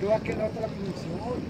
Yo voy a quedar la comisión.